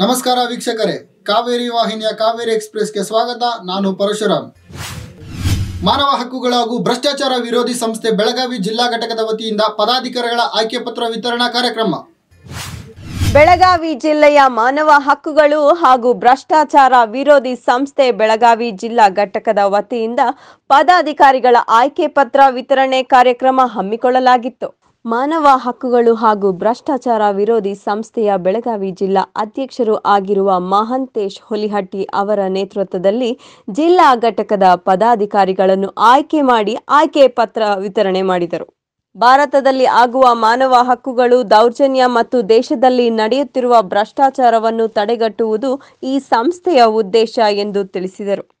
ನಮಸ್ಕಾರ ವೀಕ್ಷಕರೇ, ಕಾವೇರಿ ವಾಹಿನಿಯ ಕಾವೇರಿ ಎಕ್ಸ್ಪ್ರೆಸ್ಗೆ ಸ್ವಾಗತ. ನಾನು ಪರಶುರಾಮ್. ಮಾನವ ಹಕ್ಕುಗಳ ಹಾಗೂ ಭ್ರಷ್ಟಾಚಾರ ವಿರೋಧಿ ಸಂಸ್ಥೆ ಬೆಳಗಾವಿ ಜಿಲ್ಲಾ ಘಟಕದ ವತಿಯಿಂದ ಪದಾಧಿಕಾರಿಗಳ ಆಯ್ಕೆ ಪತ್ರ ವಿತರಣಾ ಕಾರ್ಯಕ್ರಮ. ಬೆಳಗಾವಿ ಜಿಲ್ಲೆಯ ಮಾನವ ಹಕ್ಕುಗಳು ಹಾಗೂ ಭ್ರಷ್ಟಾಚಾರ ವಿರೋಧಿ ಸಂಸ್ಥೆ ಬೆಳಗಾವಿ ಜಿಲ್ಲಾ ಘಟಕದ ವತಿಯಿಂದ ಪದಾಧಿಕಾರಿಗಳ ಆಯ್ಕೆ ಪತ್ರ ವಿತರಣೆ ಕಾರ್ಯಕ್ರಮ ಹಮ್ಮಿಕೊಳ್ಳಲಾಗಿತ್ತು. ಮಾನವ ಹಕ್ಕುಗಳು ಹಾಗೂ ಭ್ರಷ್ಟಾಚಾರ ವಿರೋಧಿ ಸಂಸ್ಥೆಯ ಬೆಳಗಾವಿ ಜಿಲ್ಲಾ ಅಧ್ಯಕ್ಷರು ಆಗಿರುವ ಮಹಂತೇಶ್ ಹೊಲಿಹಟ್ಟಿ ಅವರ ನೇತೃತ್ವದಲ್ಲಿ ಜಿಲ್ಲಾ ಘಟಕದ ಪದಾಧಿಕಾರಿಗಳನ್ನು ಆಯ್ಕೆ ಮಾಡಿ ಆಯ್ಕೆ ಪತ್ರ ವಿತರಣೆ ಮಾಡಿದರು. ಭಾರತದಲ್ಲಿ ಆಗುವ ಮಾನವ ಹಕ್ಕುಗಳು, ದೌರ್ಜನ್ಯ ಮತ್ತು ದೇಶದಲ್ಲಿ ನಡೆಯುತ್ತಿರುವ ಭ್ರಷ್ಟಾಚಾರವನ್ನು ತಡೆಗಟ್ಟುವುದು ಈ ಸಂಸ್ಥೆಯ ಉದ್ದೇಶ ಎಂದು ತಿಳಿಸಿದರು.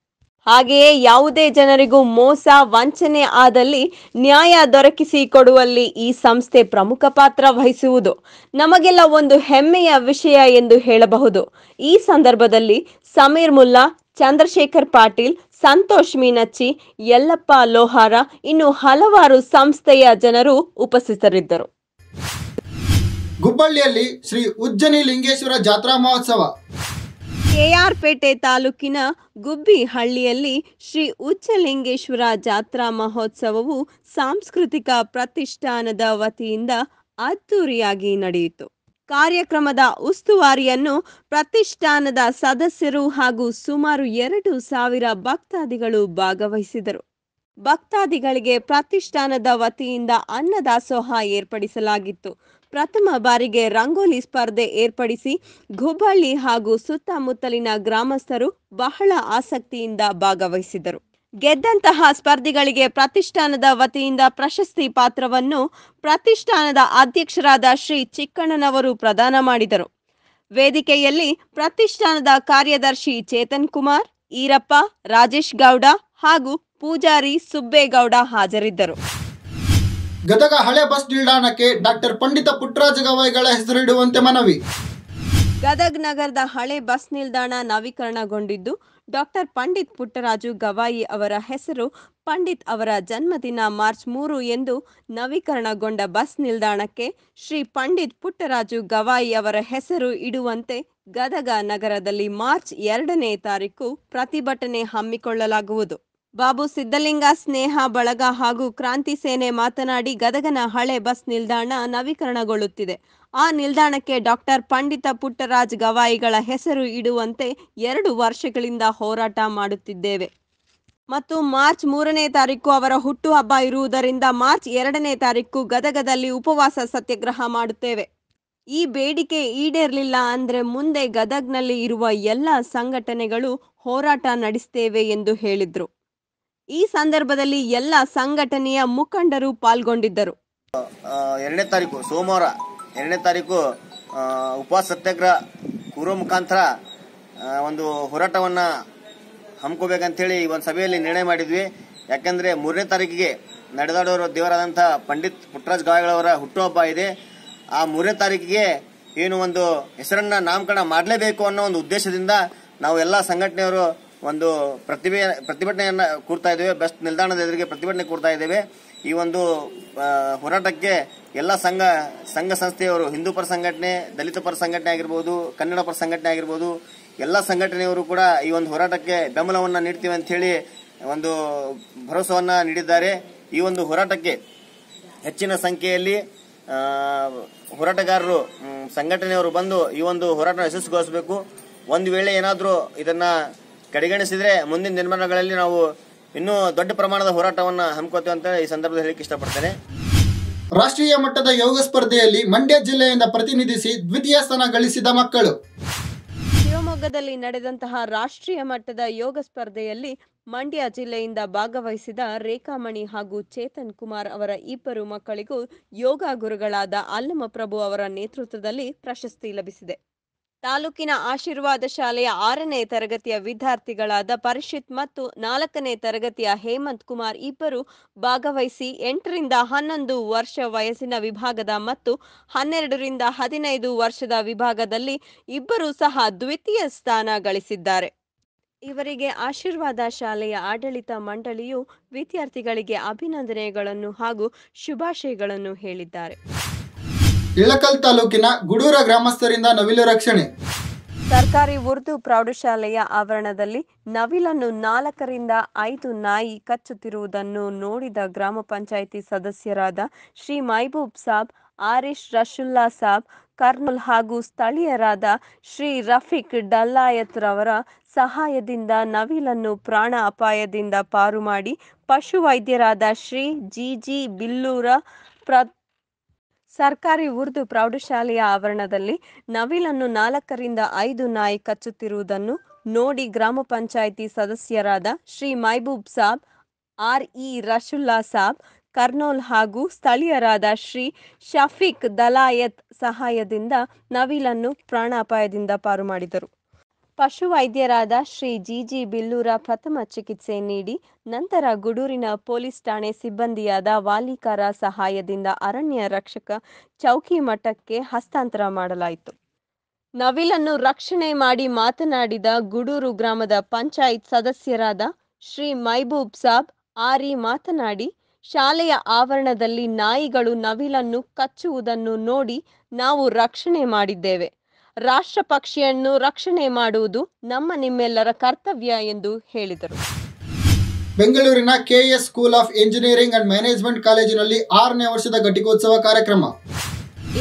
ಹಾಗೆಯೇ ಯಾವುದೇ ಜನರಿಗೂ ಮೋಸ, ವಂಚನೆ ಆದಲ್ಲಿ ನ್ಯಾಯ ದೊರಕಿಸಿ ಕೊಡುವಲ್ಲಿ ಈ ಸಂಸ್ಥೆ ಪ್ರಮುಖ ಪಾತ್ರ ವಹಿಸುವುದು ನಮಗೆಲ್ಲ ಒಂದು ಹೆಮ್ಮೆಯ ವಿಷಯ ಎಂದು ಹೇಳಬಹುದು. ಈ ಸಂದರ್ಭದಲ್ಲಿ ಸಮೀರ್ ಮುಲ್ಲಾ, ಚಂದ್ರಶೇಖರ್ ಪಾಟೀಲ್, ಸಂತೋಷ್ ಮೀನಚ್ಚಿ, ಯಲ್ಲಪ್ಪ ಲೋಹಾರ ಇನ್ನು ಹಲವಾರು ಸಂಸ್ಥೆಯ ಜನರು ಉಪಸ್ಥಿತರಿದ್ದರು. ಗುಬ್ಬಳ್ಳಿಯಲ್ಲಿ ಶ್ರೀ ಉಜ್ಜನಿ ಲಿಂಗೇಶ್ವರ ಜಾತ್ರಾ ಮಹೋತ್ಸವ. ಕೆಆರ್ಪೇಟೆ ತಾಲೂಕಿನ ಗುಬ್ಬಿ ಹಳ್ಳಿಯಲ್ಲಿ ಶ್ರೀ ಉಚ್ಚಲಿಂಗೇಶ್ವರ ಜಾತ್ರಾ ಮಹೋತ್ಸವವು ಸಾಂಸ್ಕೃತಿಕ ಪ್ರತಿಷ್ಠಾನದ ವತಿಯಿಂದ ಅದ್ದೂರಿಯಾಗಿ ನಡೆಯಿತು. ಕಾರ್ಯಕ್ರಮದ ಉಸ್ತುವಾರಿಯನ್ನು ಪ್ರತಿಷ್ಠಾನದ ಸದಸ್ಯರು ಹಾಗೂ ಸುಮಾರು ಎರಡು ಸಾವಿರ ಭಕ್ತಾದಿಗಳು ಭಾಗವಹಿಸಿದರು. ಭಕ್ತಾದಿಗಳಿಗೆ ಪ್ರತಿಷ್ಠಾನದ ವತಿಯಿಂದ ಅನ್ನದಾಸೋಹ ಏರ್ಪಡಿಸಲಾಗಿತ್ತು. ಪ್ರಥಮ ಬಾರಿಗೆ ರಂಗೋಲಿ ಸ್ಪರ್ಧೆ ಏರ್ಪಡಿಸಿ ಗುಬ್ಬಳ್ಳಿ ಹಾಗೂ ಸುತ್ತಮುತ್ತಲಿನ ಗ್ರಾಮಸ್ಥರು ಬಹಳ ಆಸಕ್ತಿಯಿಂದ ಭಾಗವಹಿಸಿದರು. ಗೆದ್ದಂತಹ ಸ್ಪರ್ಧಿಗಳಿಗೆ ಪ್ರತಿಷ್ಠಾನದ ವತಿಯಿಂದ ಪ್ರಶಸ್ತಿ ಪಾತ್ರವನ್ನು ಪ್ರತಿಷ್ಠಾನದ ಅಧ್ಯಕ್ಷರಾದ ಶ್ರೀ ಚಿಕ್ಕಣ್ಣನವರು ಪ್ರದಾನ ಮಾಡಿದರು. ವೇದಿಕೆಯಲ್ಲಿ ಪ್ರತಿಷ್ಠಾನದ ಕಾರ್ಯದರ್ಶಿ ಚೇತನ್ ಕುಮಾರ್, ಈರಪ್ಪ, ರಾಜೇಶ್ ಗೌಡ ಹಾಗೂ ಪೂಜಾರಿ ಸುಬ್ಬೇಗೌಡ ಹಾಜರಿದ್ದರು. ಗದಗ ಹಳೆ ಬಸ್ ನಿಲ್ದಾಣಕ್ಕೆ ಡಾಕ್ಟರ್ ಪಂಡಿತ ಪುಟ್ಟರಾಜ ಗವಾಯಿಗಳ ಹೆಸರಿಡುವಂತೆ ಮನವಿ. ಗದಗ ನಗರದ ಹಳೆ ಬಸ್ ನಿಲ್ದಾಣ ನವೀಕರಣಗೊಂಡಿದ್ದು ಡಾಕ್ಟರ್ ಪಂಡಿತ್ ಪುಟ್ಟರಾಜು ಗವಾಯಿ ಅವರ ಹೆಸರು ಪಂಡಿತ್ ಅವರ ಜನ್ಮದಿನ ಮಾರ್ಚ್ ಮೂರು ಎಂದು ನವೀಕರಣಗೊಂಡ ಬಸ್ ನಿಲ್ದಾಣಕ್ಕೆ ಶ್ರೀ ಪಂಡಿತ್ ಪುಟ್ಟರಾಜು ಗವಾಯಿ ಅವರ ಹೆಸರು ಇಡುವಂತೆ ಗದಗ ನಗರದಲ್ಲಿ ಮಾರ್ಚ್ ಎರಡನೇ ತಾರೀಕು ಪ್ರತಿಭಟನೆ ಹಮ್ಮಿಕೊಳ್ಳಲಾಗುವುದು. ಬಾಬು ಸಿದ್ದಲಿಂಗ ಸ್ನೇಹ, ಬಳಗ ಹಾಗೂ ಕ್ರಾಂತಿ ಸೇನೆ ಮಾತನಾಡಿ ಗದಗನ ಹಳೆ ಬಸ್ ನಿಲ್ದಾಣ ನವೀಕರಣಗೊಳ್ಳುತ್ತಿದೆ. ಆ ನಿಲ್ದಾಣಕ್ಕೆ ಡಾಕ್ಟರ್ ಪಂಡಿತ ಪುಟ್ಟರಾಜ್ ಗವಾಯಿಗಳ ಹೆಸರು ಇಡುವಂತೆ ಎರಡು ವರ್ಷಗಳಿಂದ ಹೋರಾಟ ಮಾಡುತ್ತಿದ್ದೇವೆ. ಮತ್ತು ಮಾರ್ಚ್ ಮೂರನೇ ತಾರೀಕು ಅವರ ಹುಟ್ಟುಹಬ್ಬ ಇರುವುದರಿಂದ ಮಾರ್ಚ್ ಎರಡನೇ ತಾರೀಕು ಗದಗದಲ್ಲಿ ಉಪವಾಸ ಸತ್ಯಾಗ್ರಹ ಮಾಡುತ್ತೇವೆ. ಈ ಬೇಡಿಕೆ ಈಡೇರಲಿಲ್ಲ ಅಂದರೆ ಮುಂದೆ ಗದಗ್ನಲ್ಲಿ ಇರುವ ಎಲ್ಲ ಸಂಘಟನೆಗಳು ಹೋರಾಟ ನಡೆಸ್ತೇವೆ ಎಂದು ಹೇಳಿದ್ರು. ಈ ಸಂದರ್ಭದಲ್ಲಿ ಎಲ್ಲ ಸಂಘಟನೆಯ ಮುಖಂಡರು ಪಾಲ್ಗೊಂಡಿದ್ದರು. ಎರಡನೇ ತಾರೀಕು, ಸೋಮವಾರ ಎರಡನೇ ತಾರೀಕು ಉಪವಾಸ ಸತ್ಯಾಗ್ರಹ ಕೂರೋ ಮುಖಾಂತರ ಒಂದು ಹೋರಾಟವನ್ನ ಈ ಒಂದು ಸಭೆಯಲ್ಲಿ ನಿರ್ಣಯ ಮಾಡಿದ್ವಿ. ಯಾಕಂದ್ರೆ ಮೂರನೇ ತಾರೀಕಿಗೆ ನಡೆದಾಡೋರು ದೇವರಾದಂಥ ಪಂಡಿತ್ ಪುಟ್ಟರಾಜ್ ಗಾಯಗಳವರ ಹುಟ್ಟುಹಬ್ಬ ಇದೆ. ಆ ಮೂರನೇ ತಾರೀಕಿಗೆ ಏನು ಒಂದು ಹೆಸರನ್ನ ನಾಮಕರಣ ಮಾಡಲೇಬೇಕು ಅನ್ನೋ ಒಂದು ಉದ್ದೇಶದಿಂದ ನಾವು ಎಲ್ಲ ಸಂಘಟನೆಯವರು ಒಂದು ಪ್ರತಿಭೆ, ಪ್ರತಿಭಟನೆಯನ್ನ ಕೂರ್ತಾ ಇದ್ದೇವೆ ಬಸ್ ನಿಲ್ದಾಣದ ಎದುರಿಗೆ ಪ್ರತಿಭಟನೆ ಕೂರ್ತಾ ಇದ್ದೇವೆ. ಈ ಒಂದು ಹೋರಾಟಕ್ಕೆ ಎಲ್ಲ ಸಂಘ ಸಂಘ ಸಂಸ್ಥೆಯವರು, ಹಿಂದೂ ಪರ ಸಂಘಟನೆ, ದಲಿತ ಪರ ಸಂಘಟನೆ ಆಗಿರ್ಬೋದು, ಕನ್ನಡ ಪರ ಸಂಘಟನೆ ಆಗಿರ್ಬೋದು, ಎಲ್ಲ ಸಂಘಟನೆಯವರು ಕೂಡ ಈ ಒಂದು ಹೋರಾಟಕ್ಕೆ ಬೆಂಬಲವನ್ನು ನೀಡ್ತೀವಿ ಅಂತ ಒಂದು ಭರವಸೆಯನ್ನು ನೀಡಿದ್ದಾರೆ. ಈ ಒಂದು ಹೋರಾಟಕ್ಕೆ ಹೆಚ್ಚಿನ ಸಂಖ್ಯೆಯಲ್ಲಿ ಹೋರಾಟಗಾರರು ಸಂಘಟನೆಯವರು ಬಂದು ಈ ಒಂದು ಹೋರಾಟ ಯಶಸ್ವಿಗೊಳಿಸಬೇಕು. ಒಂದು ವೇಳೆ ಏನಾದರೂ ಇದನ್ನ ಕಡೆಗಣಿಸಿದ್ರೆ ಮುಂದಿನ ದಿನಮಾನಗಳಲ್ಲಿ ನಾವು ಇನ್ನೂ ದೊಡ್ಡ ಪ್ರಮಾಣದ ಹೋರಾಟವನ್ನ ಹಮ್ಮಿಕೊತೇವೆ ಅಂತ ಈ ಸಂದರ್ಭದಲ್ಲಿ ಹೇಳಿಕ್ಕೆ ಇಷ್ಟಪಡ್ತೇನೆ. ರಾಷ್ಟ್ರೀಯ ಮಟ್ಟದ ಯೋಗ ಸ್ಪರ್ಧೆಯಲ್ಲಿ ಮಂಡ್ಯ ಜಿಲ್ಲೆಯಿಂದ ಪ್ರತಿನಿಧಿಸಿ ದ್ವಿತೀಯ ಸ್ಥಾನ ಗಳಿಸಿದ ಮಕ್ಕಳು. ಶಿವಮೊಗ್ಗದಲ್ಲಿ ನಡೆದಂತಹ ರಾಷ್ಟ್ರೀಯ ಮಟ್ಟದ ಯೋಗ ಸ್ಪರ್ಧೆಯಲ್ಲಿ ಮಂಡ್ಯ ಜಿಲ್ಲೆಯಿಂದ ಭಾಗವಹಿಸಿದ ರೇಖಾಮಣಿ ಹಾಗೂ ಚೇತನ್ ಕುಮಾರ್ ಅವರ ಇಬ್ಬರು ಮಕ್ಕಳಿಗೂ ಯೋಗ ಗುರುಗಳಾದ ಅಲ್ಲಮಪ್ರಭು ಅವರ ನೇತೃತ್ವದಲ್ಲಿ ಪ್ರಶಸ್ತಿ ಲಭಿಸಿದೆ. ತಾಲೂಕಿನ ಆಶೀರ್ವಾದ ಶಾಲೆಯ ಆರನೇ ತರಗತಿಯ ವಿದ್ಯಾರ್ಥಿಗಳಾದ ಪರಿಷಿತ್ ಮತ್ತು ನಾಲ್ಕನೇ ತರಗತಿಯ ಹೇಮಂತ್ ಕುಮಾರ್ ಇಬ್ಬರು ಭಾಗವಹಿಸಿ ಎಂಟರಿಂದ ಹನ್ನೊಂದು ವರ್ಷ ವಯಸ್ಸಿನ ವಿಭಾಗದ ಮತ್ತು ಹನ್ನೆರಡರಿಂದ ಹದಿನೈದು ವರ್ಷದ ವಿಭಾಗದಲ್ಲಿ ಇಬ್ಬರು ಸಹ ದ್ವಿತೀಯ ಸ್ಥಾನ ಗಳಿಸಿದ್ದಾರೆ. ಇವರಿಗೆ ಆಶೀರ್ವಾದ ಶಾಲೆಯ ಆಡಳಿತ ಮಂಡಳಿಯು ವಿದ್ಯಾರ್ಥಿಗಳಿಗೆ ಅಭಿನಂದನೆಗಳನ್ನು ಹಾಗೂ ಶುಭಾಶಯಗಳನ್ನು ಹೇಳಿದ್ದಾರೆ. ಇಳಕಲ್ ತಾಲೂಕಿನ ಗುಡೂರ ಗ್ರಾಮಸ್ಥರಿಂದ ನವಿಲು ರಕ್ಷಣೆ. ಸರ್ಕಾರಿ ಉರ್ದು ಪ್ರೌಢಶಾಲೆಯ ಆವರಣದಲ್ಲಿ ನವಿಲನ್ನು ನಾಲ್ಕರಿಂದ ಐದು ನಾಯಿ ಕಚ್ಚುತ್ತಿರುವುದನ್ನು ನೋಡಿದ ಗ್ರಾಮ ಪಂಚಾಯಿತಿ ಸದಸ್ಯರಾದ ಶ್ರೀ ಮೈಬೂಬ್ ಸಾಬ್ ಆರಿಶ್ ರಶುಲ್ಲಾ ಸಾಬ್, ಕರ್ನೂಲ್ ಹಾಗೂ ಸ್ಥಳೀಯರಾದ ಶ್ರೀ ರಫೀಕ್ ಡಲ್ಲಾಯತ್ ರವರ ಸಹಾಯದಿಂದ ನವಿಲನ್ನು ಪ್ರಾಣ ಅಪಾಯದಿಂದ ಪಾರು ಮಾಡಿ ಪಶುವೈದ್ಯರಾದ ಶ್ರೀ ಜಿ ಜಿ ಬಿಲ್ಲೂರ ಪ್ರ ಸರ್ಕಾರಿ ಉರ್ದು ಪ್ರೌಢಶಾಲೆಯ ಆವರಣದಲ್ಲಿ ನವಿಲನ್ನು ನಾಲ್ಕರಿಂದ ಐದು ನಾಯಿ ಕಚ್ಚುತ್ತಿರುವುದನ್ನು ನೋಡಿ ಗ್ರಾಮ ಪಂಚಾಯಿತಿ ಸದಸ್ಯರಾದ ಶ್ರೀ ಮೈಬೂಬ್ ಸಾಬ್ ಆರ್ ಇ ರಶುಲ್ಲಾ ಸಾಬ್, ಕರ್ನೋಲ್ ಹಾಗೂ ಸ್ಥಳೀಯರಾದ ಶ್ರೀ ಶಫೀಕ್ ದಲಾಯತ್ ಸಹಾಯದಿಂದ ನವಿಲನ್ನು ಪ್ರಾಣಾಪಾಯದಿಂದ ಪಾರು ಮಾಡಿದರು. ಪಶುವೈದ್ಯರಾದ ಶ್ರೀ ಜಿ ಜಿ ಬಿಲ್ಲೂರ ಪ್ರಥಮ ಚಿಕಿತ್ಸೆ ನೀಡಿ ನಂತರ ಗುಡೂರಿನ ಪೊಲೀಸ್ ಠಾಣೆ ಸಿಬ್ಬಂದಿಯಾದ ವಾಲಿಕಾರ ಸಹಾಯದಿಂದ ಅರಣ್ಯ ರಕ್ಷಕ ಚೌಕಿ ಮಠಕ್ಕೆ ಹಸ್ತಾಂತರ ಮಾಡಲಾಯಿತು. ನವಿಲನ್ನು ರಕ್ಷಣೆ ಮಾಡಿ ಮಾತನಾಡಿದ ಗುಡೂರು ಗ್ರಾಮದ ಪಂಚಾಯತ್ ಸದಸ್ಯರಾದ ಶ್ರೀ ಮೈಬೂಬ್ ಸಾಬ್ ಆರಿ ಮಾತನಾಡಿ, ಶಾಲೆಯ ಆವರಣದಲ್ಲಿ ನಾಯಿಗಳು ನವಿಲನ್ನು ಕಚ್ಚುವುದನ್ನು ನೋಡಿ ನಾವು ರಕ್ಷಣೆ ಮಾಡಿದ್ದೇವೆ. ರಾಷ್ಟ್ರ ಪಕ್ಷಿಯನ್ನು ರಕ್ಷಣೆ ಮಾಡುವುದು ನಮ್ಮ ನಿಮ್ಮೆಲ್ಲರ ಕರ್ತವ್ಯ ಎಂದು ಹೇಳಿದರು. ಬೆಂಗಳೂರಿನ KS school of engineering and management ಕಾಲೇಜಿನಲ್ಲಿ ಆರನೇ ವರ್ಷದ ಘಟಿಕೋತ್ಸವ ಕಾರ್ಯಕ್ರಮ.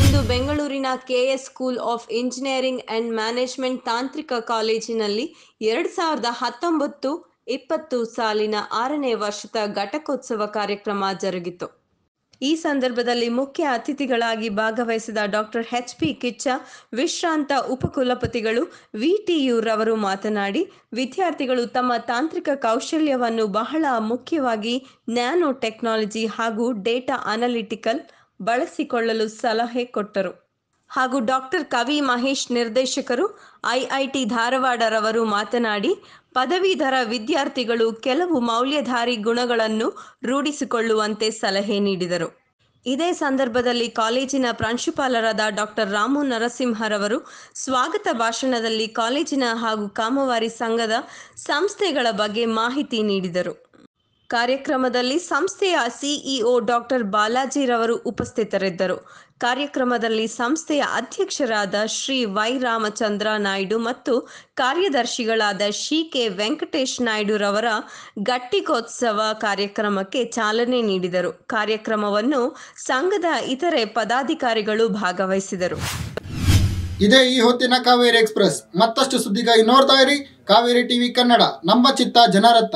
ಇಂದು ಬೆಂಗಳೂರಿನ KS school of engineering and management ತಾಂತ್ರಿಕ ಕಾಲೇಜಿನಲ್ಲಿ ಎರಡು ಸಾವಿರದ ಹತ್ತೊಂಬತ್ತು ಇಪ್ಪತ್ತು ಸಾಲಿನ ಆರನೇ ವರ್ಷದ ಘಟಕೋತ್ಸವ ಕಾರ್ಯಕ್ರಮ ಜರುಗಿತು. ಈ ಸಂದರ್ಭದಲ್ಲಿ ಮುಖ್ಯ ಅತಿಥಿಗಳಾಗಿ ಭಾಗವಹಿಸಿದ ಡಾಕ್ಟರ್ ಎಚ್ ಪಿ ಕಿಚ್ಚ, ವಿಶ್ರಾಂತ ಉಪಕುಲಪತಿಗಳು ವಿಟಿಯು ರವರು ಮಾತನಾಡಿ, ವಿದ್ಯಾರ್ಥಿಗಳು ತಮ್ಮ ತಾಂತ್ರಿಕ ಕೌಶಲ್ಯವನ್ನು ಬಹಳ ಮುಖ್ಯವಾಗಿ ನ್ಯಾನೋ ಟೆಕ್ನಾಲಜಿ ಹಾಗೂ ಡೇಟಾ ಅನಲಿಟಿಕಲ್ ಬಳಸಿಕೊಳ್ಳಲು ಸಲಹೆ ಕೊಟ್ಟರು. ಹಾಗೂ ಡಾಕ್ಟರ್ ಕವಿ ಮಹೇಶ್ ನಿರ್ದೇಶಕರು ಐಐಟಿ ಧಾರವಾಡರವರು ಮಾತನಾಡಿ, ಪದವೀಧರ ವಿದ್ಯಾರ್ಥಿಗಳು ಕೆಲವು ಮೌಲ್ಯಧಾರಿ ಗುಣಗಳನ್ನು ರೂಢಿಸಿಕೊಳ್ಳುವಂತೆ ಸಲಹೆ ನೀಡಿದರು. ಇದೇ ಸಂದರ್ಭದಲ್ಲಿ ಕಾಲೇಜಿನ ಪ್ರಾಂಶುಪಾಲರಾದ ಡಾಕ್ಟರ್ ರಾಮು ನರಸಿಂಹರವರು ಸ್ವಾಗತ ಭಾಷಣದಲ್ಲಿ ಕಾಲೇಜಿನ ಹಾಗೂ ಕಾಮವಾರಿ ಸಂಘದ ಸಂಸ್ಥೆಗಳ ಬಗ್ಗೆ ಮಾಹಿತಿ ನೀಡಿದರು. ಕಾರ್ಯಕ್ರಮದಲ್ಲಿ ಸಂಸ್ಥೆಯ ಸಿಇಒ ಡಾಕ್ಟರ್ ಬಾಲಾಜಿರವರು ಉಪಸ್ಥಿತರಿದ್ದರು. ಕಾರ್ಯಕ್ರಮದಲ್ಲಿ ಸಂಸ್ಥೆಯ ಅಧ್ಯಕ್ಷರಾದ ಶ್ರೀ ವೈ ರಾಮಚಂದ್ರ ನಾಯ್ಡು ಮತ್ತು ಕಾರ್ಯದರ್ಶಿಗಳಾದ ಶಿ ಕೆ ವೆಂಕಟೇಶ್ ನಾಯ್ಡುರವರ ಗಟ್ಟಿಕೋತ್ಸವ ಕಾರ್ಯಕ್ರಮಕ್ಕೆ ಚಾಲನೆ ನೀಡಿದರು. ಕಾರ್ಯಕ್ರಮವನ್ನು ಸಂಘದ ಇತರೆ ಪದಾಧಿಕಾರಿಗಳು ಭಾಗವಹಿಸಿದರು. ಇದೇ ಈ ಹೊತ್ತಿನ ಕಾವೇರಿ ಎಕ್ಸ್ಪ್ರೆಸ್. ಮತ್ತಷ್ಟು ಸುದ್ದಿಗಾಗಿ ನೋಡ್ತಾ ಇರಿ ಕಾವೇರಿ ಟಿವಿ ಕನ್ನಡ. ನಮ್ಮ ಚಿತ್ತ ಜನರತ್ತ.